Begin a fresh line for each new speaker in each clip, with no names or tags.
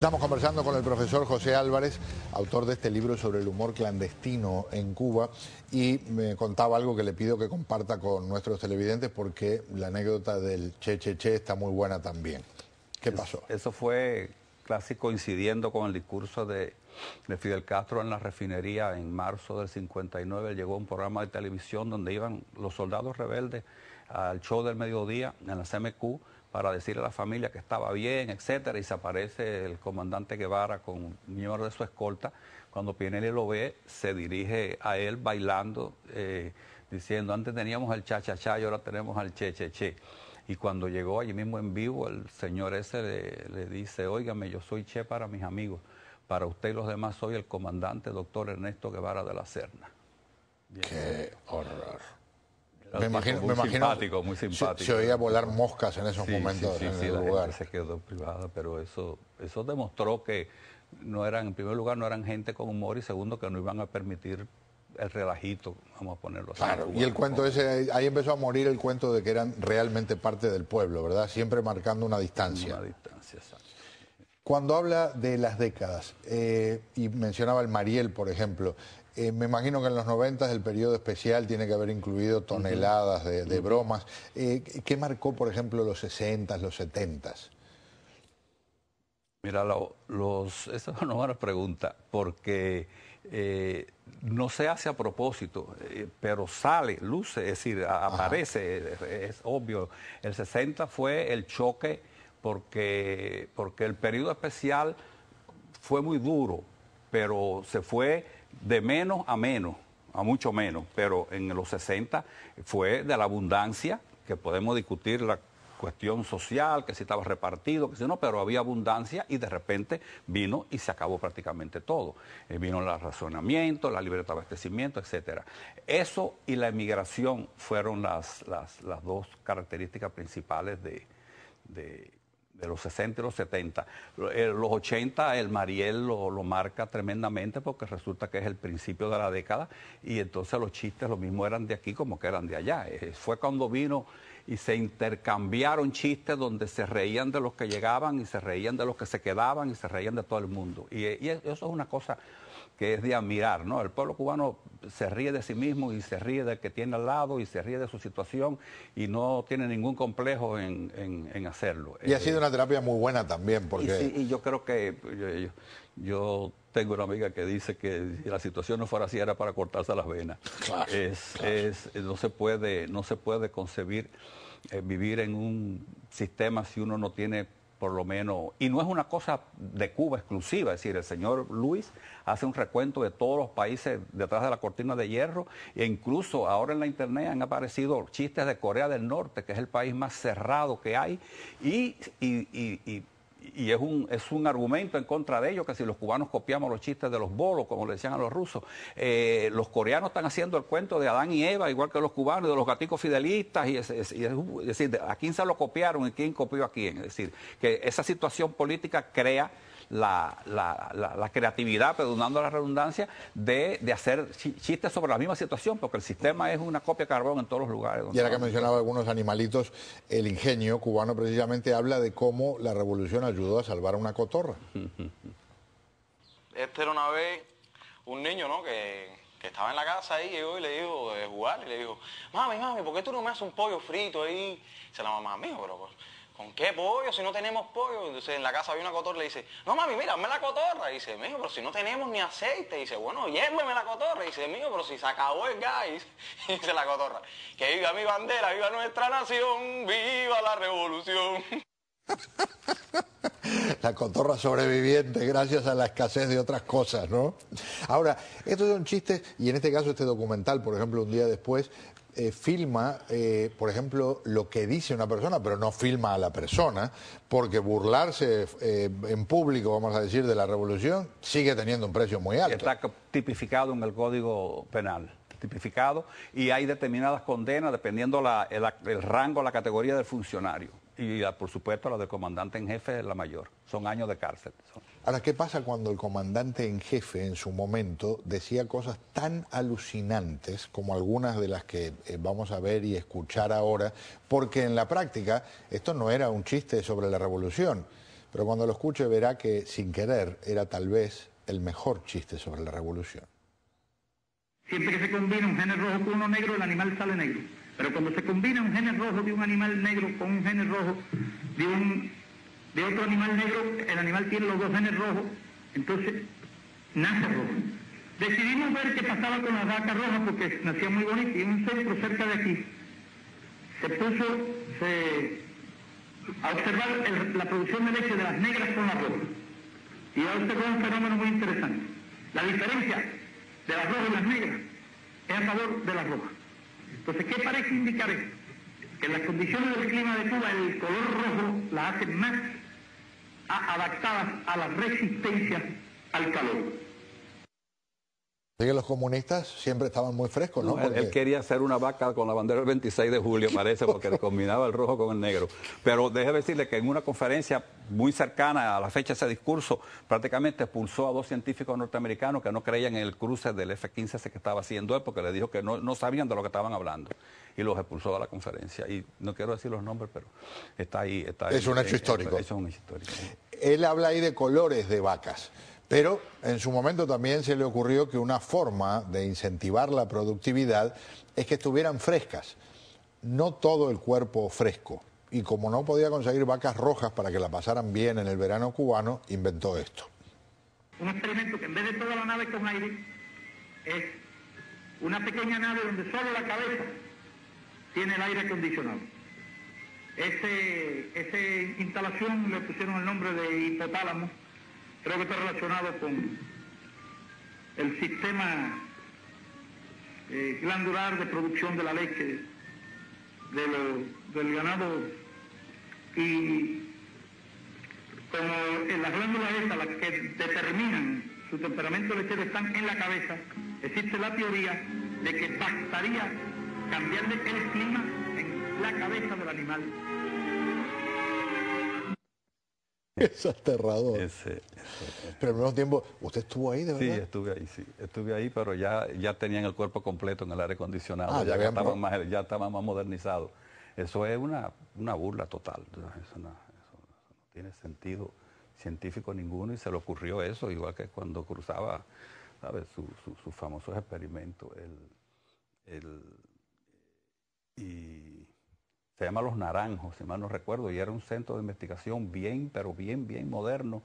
Estamos conversando con el profesor José Álvarez, autor de este libro sobre el humor clandestino en Cuba, y me contaba algo que le pido que comparta con nuestros televidentes porque la anécdota del Che Che Che está muy buena también. ¿Qué pasó?
Eso fue casi coincidiendo con el discurso de, Fidel Castro en la refinería en marzo del 59. Llegó un programa de televisión donde iban los soldados rebeldes al show del mediodía en la CMQ para decirle a la familia que estaba bien, etcétera, y se aparece el comandante Guevara con un miembro de su escolta. Cuando Pinelli lo ve, se dirige a él bailando, eh, diciendo, antes teníamos el cha-cha-cha y ahora tenemos al che-che-che. Y cuando llegó allí mismo en vivo, el señor ese le, dice, óigame, yo soy che para mis amigos, para usted y los demás soy el comandante doctor Ernesto Guevara de la Serna. Me imagino, muy simpático, muy simpático.
Se, oía volar moscas en esos momentos
sí, sí, en el lugar. se quedó privada, pero eso, eso demostró que no eran, en primer lugar, no eran gente con humor y segundo, que no iban a permitir el relajito, vamos a ponerlo así.
Claro, y el cuento ese, ahí empezó a morir el cuento de que eran realmente parte del pueblo, ¿verdad? Siempre marcando una distancia.
Una distancia, exacto.
Cuando habla de las décadas, eh, y mencionaba el Mariel, por ejemplo, eh, me imagino que en los 90 el periodo especial tiene que haber incluido toneladas de, bromas. Eh, ¿Qué marcó, por ejemplo, los 60, los 70?
Mira, los, esa es una buena pregunta, porque eh, no se hace a propósito, pero sale, luce, es decir, aparece, es, obvio. El 60 fue el choque porque, porque el periodo especial fue muy duro, pero se fue de menos a menos, a mucho menos, pero en los 60 fue de la abundancia, que podemos discutir la cuestión social, que si estaba repartido, que si no, pero había abundancia y de repente vino y se acabó prácticamente todo. Eh, vino el razonamiento, la libertad de abastecimiento, etc. Eso y la emigración fueron las, las, dos características principales de los 60 y los 70. Eh, los 80 el Mariel lo, marca tremendamente porque resulta que es el principio de la década y entonces los chistes lo mismo eran de aquí como que eran de allá. Eh, fue cuando vino y se intercambiaron chistes donde se reían de los que llegaban y se reían de los que se quedaban y se reían de todo el mundo. Y eso es una cosa que es de admirar, ¿no? El pueblo cubano se ríe de sí mismo y se ríe del que tiene al lado y se ríe de su situación y no tiene ningún complejo en, hacerlo.
Y ha sido una terapia muy buena también, porque...
Y, sí, yo creo que yo, tengo una amiga que dice que si la situación no fuera así era para cortarse las venas.
Claro,
es, no, se puede, no se puede concebir eh, vivir en un sistema si uno no tiene por lo menos, y no es una cosa de Cuba exclusiva, es decir, el señor Luis hace un recuento de todos los países detrás de la cortina de hierro, e incluso ahora en la internet han aparecido chistes de Corea del Norte, que es el país más cerrado que hay, y, y y es un, es un argumento en contra de ellos, que si los cubanos copiamos los chistes de los bolos, como le decían a los rusos, eh, los coreanos están haciendo el cuento de Adán y Eva, igual que los cubanos, de los gaticos fidelistas, y es, decir, a quién se lo copiaron y quién copió a quién. Es decir, que esa situación política crea la, la, creatividad, perdonando la redundancia, de, hacer chistes sobre la misma situación, porque el sistema es una copia carbón en todos los lugares.
y ahora que mencionaba algunos animalitos, el ingenio cubano precisamente habla de cómo la revolución ayudó a salvar a una cotorra.
Este era una vez un niño, ¿no? Que, estaba en la casa ahí, llegó y le dijo de jugar, y le dijo, mami, mami, ¿por qué tú no me haces un pollo frito ahí? Dice la mamá, mijo, pero pues, ¿Con qué pollo? Si no tenemos pollo. Entonces en la casa había una cotorra y le dice, no mami, mira, dame la cotorra. Dice, mijo, pero si no tenemos ni aceite. Dice, bueno, lléveme la cotorra. Dice, mijo, pero si se acabó el gas. Dice la cotorra, que viva mi bandera, viva nuestra nación, viva la revolución.
la cotorra sobreviviente gracias a la escasez de otras cosas, ¿no? Ahora, estos son chistes, y en este caso este documental, por ejemplo, un día después, eh, filma, eh, por ejemplo, lo que dice una persona, pero no filma a la persona, porque burlarse eh, en público, vamos a decir, de la revolución, sigue teniendo un precio muy alto.
Está tipificado en el Código Penal tipificado y hay determinadas condenas dependiendo la, el, rango, la categoría del funcionario. Y por supuesto la del comandante en jefe es la mayor. Son años de cárcel.
Ahora, ¿qué pasa cuando el comandante en jefe en su momento decía cosas tan alucinantes como algunas de las que eh, vamos a ver y escuchar ahora? Porque en la práctica esto no era un chiste sobre la revolución pero cuando lo escuche verá que sin querer era tal vez el mejor chiste sobre la revolución.
Siempre que se combina un genes rojo con uno negro, el animal sale negro. Pero cuando se combina un genes rojo de un animal negro con un genes rojo de, otro animal negro, el animal tiene los dos genes rojos, entonces nace rojo. Decidimos ver qué pasaba con las vacas rojas porque nacía muy bonita y en un centro cerca de aquí se puso a observar la producción de leche de las negras con las rojas. Y ha observado un fenómeno muy interesante. La diferencia de las rojas y las negras es a favor de las rojas. Entonces, ¿qué parece indicar esto? Que las condiciones del clima de Cuba el color rojo las hace más adaptadas a la resistencia al calor.
Así que los comunistas siempre estaban muy frescos, ¿no?
él, quería hacer una vaca con la bandera del 26 de julio, parece, porque le combinaba el rojo con el negro. Pero déjeme decirle que en una conferencia muy cercana a la fecha de ese discurso, prácticamente expulsó a dos científicos norteamericanos que no creían en el cruce del F-15 que estaba haciendo él, porque le dijo que no, sabían de lo que estaban hablando. Y los expulsó a la conferencia. Y no quiero decir los nombres, pero está ahí. Está
es un hecho histórico.
Eso es un hecho histórico.
Él habla ahí de colores de vacas. Pero en su momento también se le ocurrió que una forma de incentivar la productividad es que estuvieran frescas, no todo el cuerpo fresco. Y como no podía conseguir vacas rojas para que la pasaran bien en el verano cubano, inventó esto.
Un experimento que en vez de toda la nave con aire es una pequeña nave donde solo la cabeza tiene el aire acondicionado. esa instalación le pusieron el nombre de hipotálamo creo que está relacionado con el sistema eh, glandular de producción de la leche del ganado. Y como en las glándulas estas, las que determinan su temperamento lechero están en la cabeza, existe la teoría de que bastaría cambiarle el clima en la cabeza del animal
es aterrador. Pero al mismo tiempo, ¿usted estuvo ahí de verdad?
Sí, estuve ahí, sí. Estuve ahí, pero ya, ya tenían el cuerpo completo en el aire acondicionado, ah, ya, estaban más, ya estaban más modernizados. Eso es una, una burla total. Eso no, tiene sentido científico ninguno y se le ocurrió eso, igual que cuando cruzaba, ¿sabes? Sus famosos experimentos. El, el, y se llama Los Naranjos, si mal no recuerdo, y era un centro de investigación bien, pero bien, bien moderno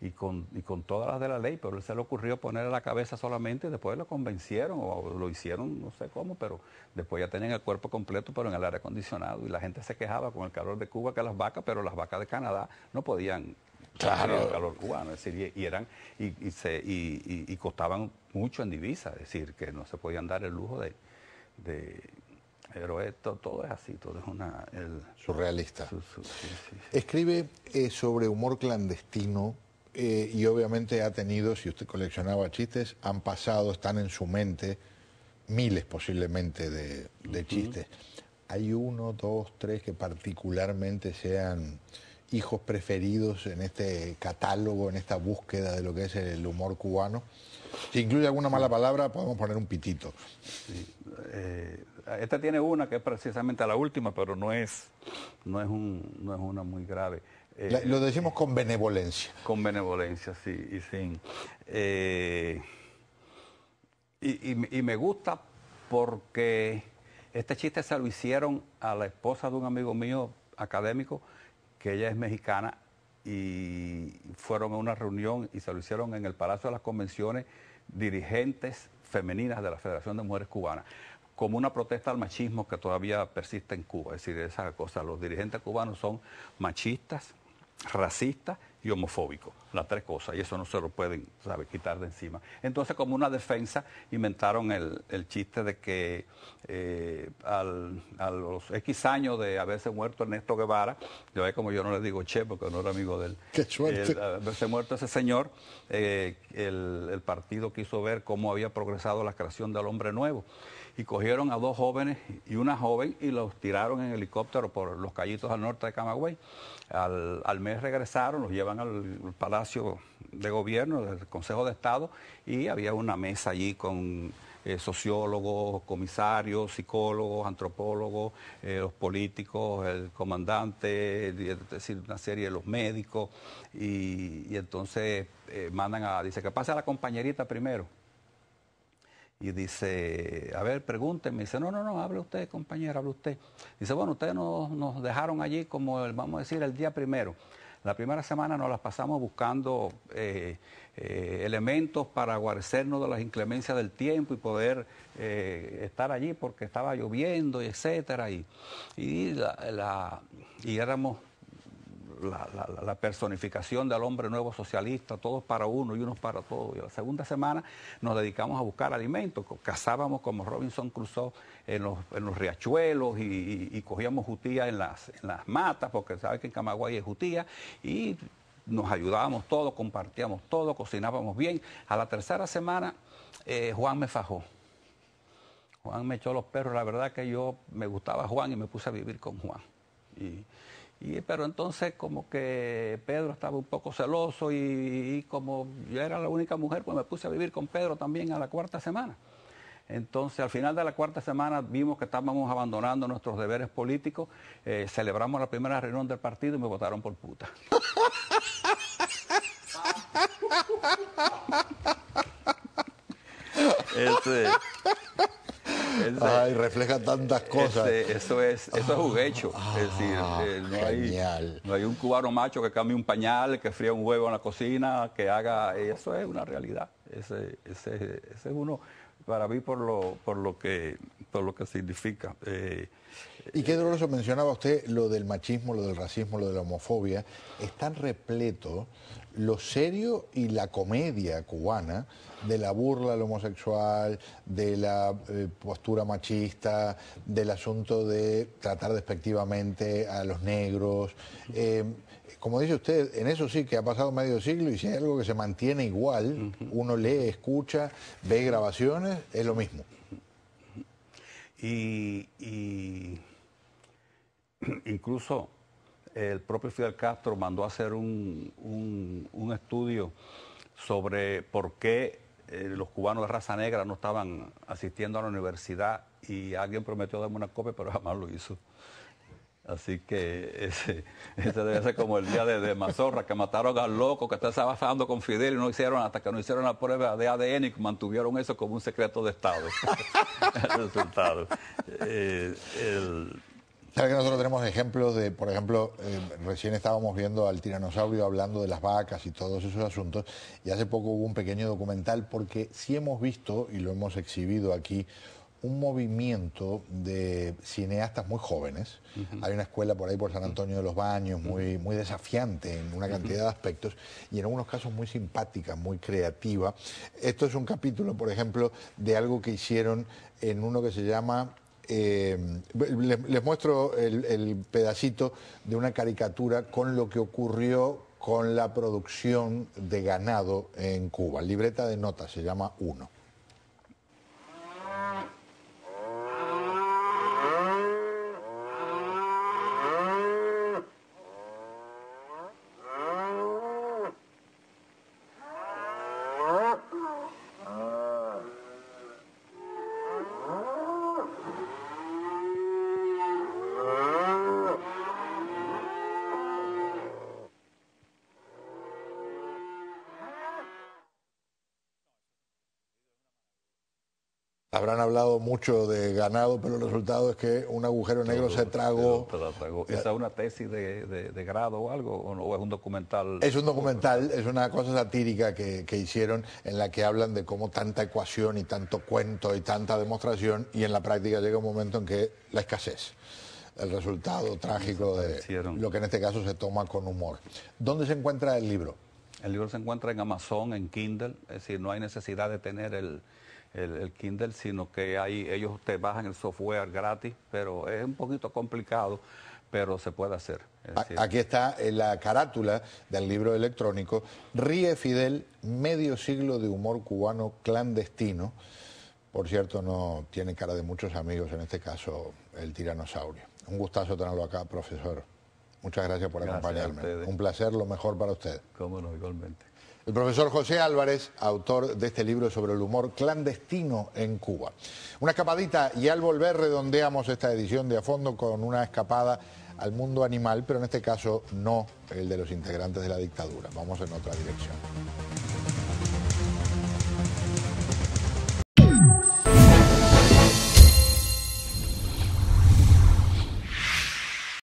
y con, con todas las de la ley, pero él se le ocurrió poner a la cabeza solamente y después lo convencieron o lo hicieron, no sé cómo, pero después ya tenían el cuerpo completo, pero en el aire acondicionado y la gente se quejaba con el calor de Cuba que las vacas, pero las vacas de Canadá no podían
Claro.
el calor cubano, es decir, y, eran y, se, y, costaban mucho en divisa, es decir, que no se podían dar el lujo de pero esto todo es así, todo es una...
Surrealista. Escribe eh, sobre humor clandestino eh, y obviamente ha tenido, si usted coleccionaba chistes, han pasado, están en su mente miles posiblemente de, chistes. ¿Hay uno, dos, tres que particularmente sean hijos preferidos en este catálogo, en esta búsqueda de lo que es el humor cubano? Si incluye alguna mala palabra, podemos poner un pitito.
Eh, esta tiene una que es precisamente la última, pero no es, no es, un, no es una muy grave.
Eh, lo decimos con benevolencia.
Con benevolencia, sí, y sin. Eh, y, y, me gusta porque este chiste se lo hicieron a la esposa de un amigo mío académico, que ella es mexicana, y fueron a una reunión y se lo hicieron en el Palacio de las Convenciones dirigentes femeninas de la Federación de Mujeres Cubanas como una protesta al machismo que todavía persiste en Cuba. Es decir, esa cosa, los dirigentes cubanos son machistas, racistas y homofóbicos, las tres cosas, y eso no se lo pueden ¿sabe? quitar de encima. Entonces, como una defensa, inventaron el, chiste de que eh, a los X años de haberse muerto Ernesto Guevara, yo ve como yo no le digo che porque no era amigo de él,
Qué suerte.
haberse muerto ese señor, eh, el, el partido quiso ver cómo había progresado la creación del hombre nuevo y cogieron a dos jóvenes y una joven y los tiraron en helicóptero por los callitos al norte de Camagüey. Al, mes regresaron, los llevan al Palacio de Gobierno, del Consejo de Estado, y había una mesa allí con eh, sociólogos, comisarios, psicólogos, antropólogos, eh, los políticos, el comandante, es decir, una serie de los médicos, y, entonces mandan a, dice que pase a la compañerita primero. Y dice, a ver, pregúnteme. Dice, no, no, no, hable usted, compañera, hable usted. Dice, bueno, ustedes nos, nos dejaron allí como, vamos a decir, el día primero. La primera semana nos las pasamos buscando eh, eh, elementos para guarecernos de las inclemencias del tiempo y poder eh, estar allí porque estaba lloviendo y etcétera. Y, y, la, y éramos la, personificación del hombre nuevo socialista, todos para uno y unos para todos. Y la segunda semana nos dedicamos a buscar alimentos, cazábamos como Robinson Crusoe en los, en los riachuelos y, cogíamos jutía en las, en las matas, porque sabe que en Camagüey hay jutía, y nos ayudábamos todos, compartíamos todo, cocinábamos bien. A la tercera semana eh, Juan me fajó. Juan me echó los perros, la verdad que yo me gustaba Juan y me puse a vivir con Juan. Y, pero entonces como que Pedro estaba un poco celoso y, como yo era la única mujer, pues me puse a vivir con Pedro también a la cuarta semana. Entonces, al final de la cuarta semana vimos que estábamos abandonando nuestros deberes políticos, eh, celebramos la primera reunión del partido y me votaron por puta.
este, Ay, refleja tantas cosas.
eso es, eso es un hecho. es decir, ah, eh, no, hay, no, hay, un cubano macho que cambie un pañal, que fría un huevo en la cocina, que haga. Eso es una realidad. Ese, ese, es uno, para mí, por lo, por lo que por lo que significa.
Eh, y qué doloroso mencionaba usted lo del machismo, lo del racismo, lo de la homofobia. Es tan repleto lo serio y la comedia cubana de la burla al homosexual, de la eh, postura machista, del asunto de tratar despectivamente a los negros. Eh, como dice usted, en eso sí que ha pasado medio siglo y si hay algo que se mantiene igual, uno lee, escucha, ve grabaciones, es lo mismo.
Y, y incluso el propio Fidel Castro mandó a hacer un, un, estudio sobre por qué eh, los cubanos de raza negra no estaban asistiendo a la universidad y alguien prometió darme una copia, pero jamás lo hizo. Así que ese, debe ser como el día de, Mazorra, que mataron al loco que estaba trabajando con Fidel y no hicieron hasta que no hicieron la prueba de ADN y mantuvieron eso como un secreto de Estado. el resultado.
Eh, ¿Sabe que nosotros tenemos ejemplos de, por ejemplo, eh, recién estábamos viendo al tiranosaurio hablando de las vacas y todos esos asuntos, y hace poco hubo un pequeño documental porque sí hemos visto, y lo hemos exhibido aquí, un movimiento de cineastas muy jóvenes. Hay una escuela por ahí por San Antonio de los Baños muy, muy desafiante en una cantidad de aspectos y en algunos casos muy simpática, muy creativa. Esto es un capítulo, por ejemplo, de algo que hicieron en uno que se llama eh, les, muestro el, pedacito de una caricatura con lo que ocurrió con la producción de ganado en Cuba. Libreta de notas, se llama Uno. Habrán hablado mucho de ganado, pero el resultado es que un agujero negro se tragó.
¿Esa es una tesis de, grado o algo? ¿O es un documental?
Es un documental, es una cosa satírica que, hicieron en la que hablan de cómo tanta ecuación y tanto cuento y tanta demostración, y en la práctica llega un momento en que la escasez el resultado trágico de lo que en este caso se toma con humor. ¿Dónde se encuentra el libro?
El libro se encuentra en Amazon, en Kindle, es decir, no hay necesidad de tener el, el, Kindle, sino que hay, ellos te bajan el software gratis, pero es un poquito complicado, pero se puede hacer.
Aquí está en la carátula del libro electrónico, Ríe Fidel, medio siglo de humor cubano clandestino. Por cierto, no tiene cara de muchos amigos, en este caso el tiranosaurio. Un gustazo tenerlo acá, profesor. Muchas gracias por acompañarme. Un placer, lo mejor para usted.
Cómo no, igualmente.
El profesor José Álvarez, autor de este libro sobre el humor clandestino en Cuba. Una escapadita y al volver redondeamos esta edición de A Fondo con una escapada al mundo animal, pero en este caso no el de los integrantes de la dictadura. Vamos en otra dirección.